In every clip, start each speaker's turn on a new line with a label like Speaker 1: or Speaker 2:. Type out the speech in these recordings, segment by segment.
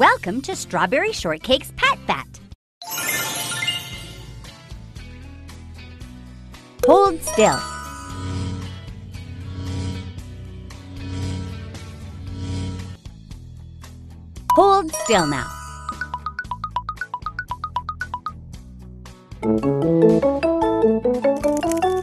Speaker 1: Welcome to Strawberry Shortcake's Pat Fat. Hold still. Hold still now. Use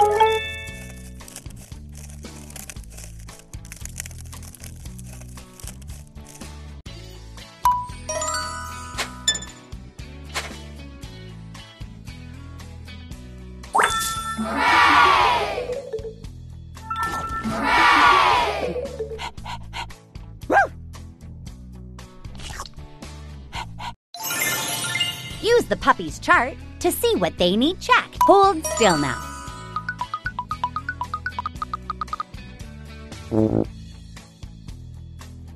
Speaker 1: the puppy's chart to see what they need checked. Hold still now.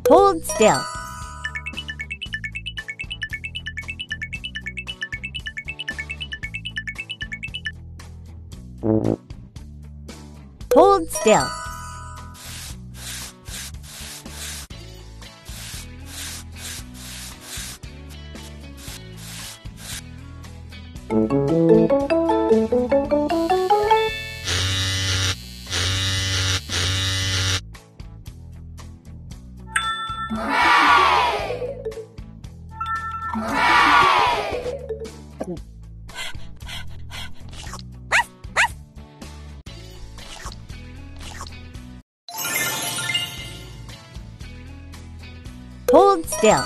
Speaker 1: Hold still. Hold still. Still.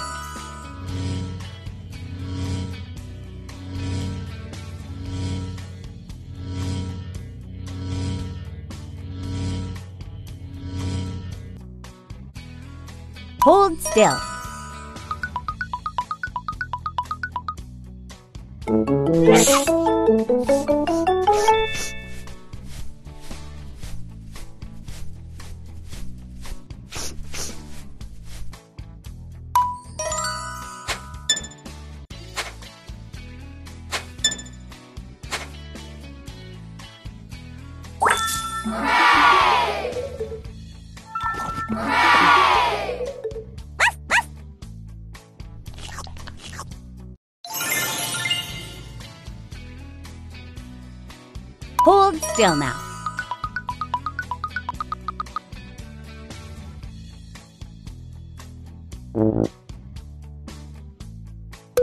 Speaker 1: Hold still. Hold still now.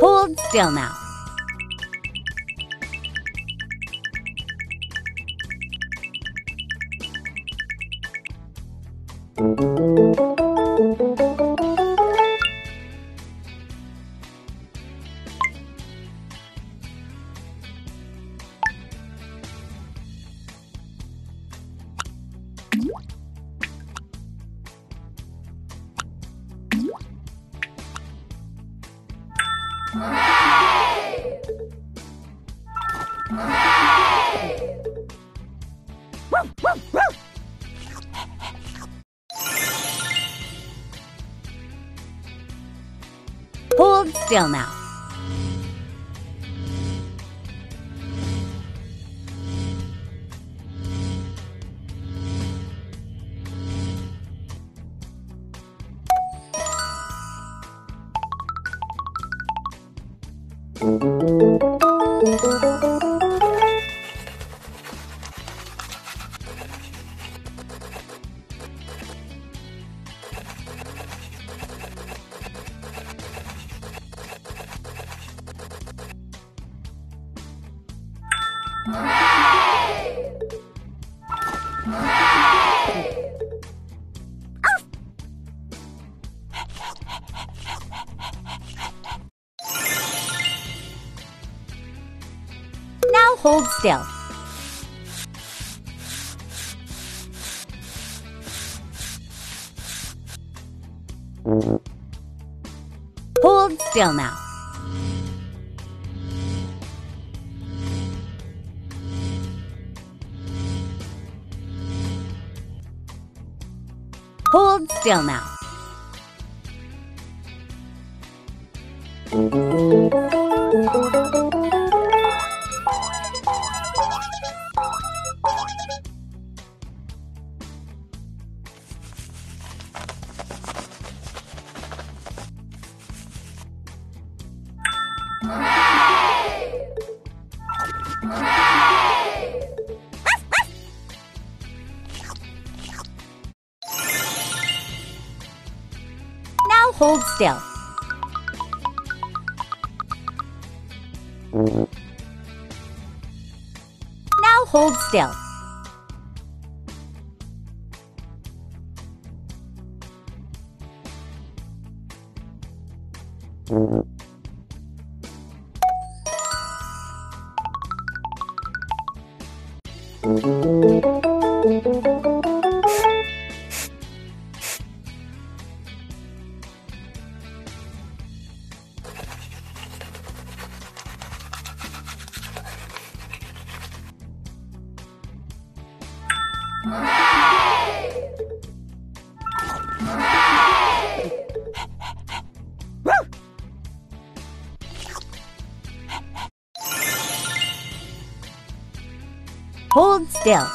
Speaker 1: Hold still now. Hold still now. Now hold still. Hold still now. Hold still now. Now hold still. Now hold still. Hold still.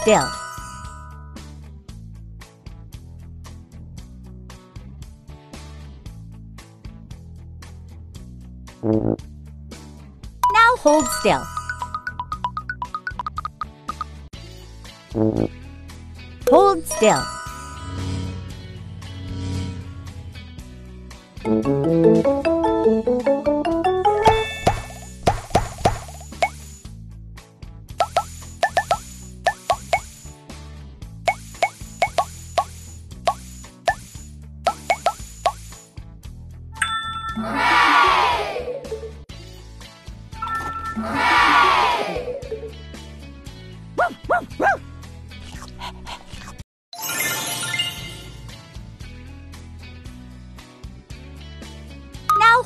Speaker 1: Still. Now hold still. Hold still. Now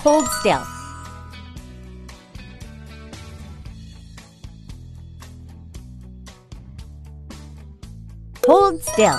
Speaker 1: hold still. Hold still.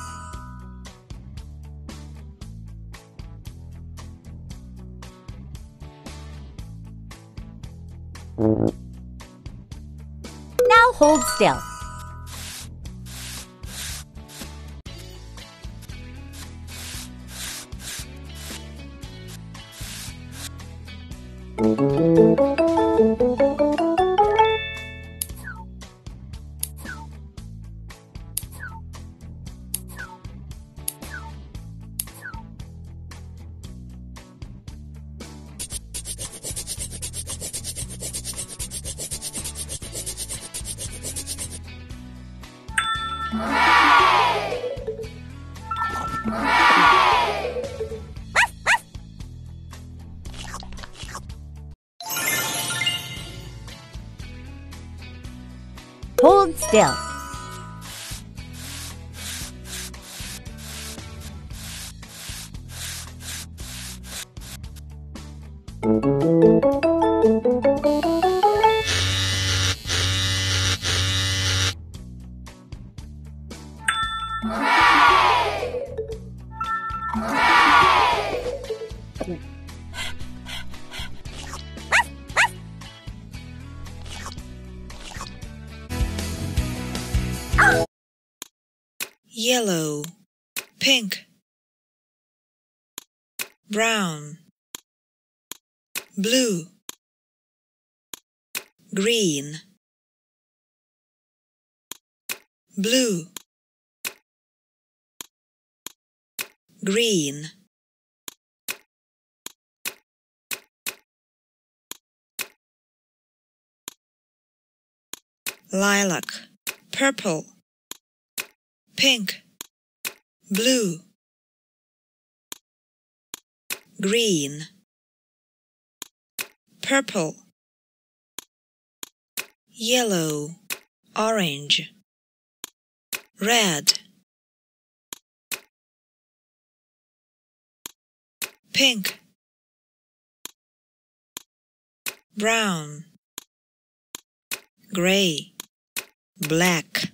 Speaker 1: Now hold still. Hold still.
Speaker 2: Yellow, pink, brown, blue, green, blue, green. lilac, purple, pink, blue, green, purple, yellow, orange, red, pink, brown, gray black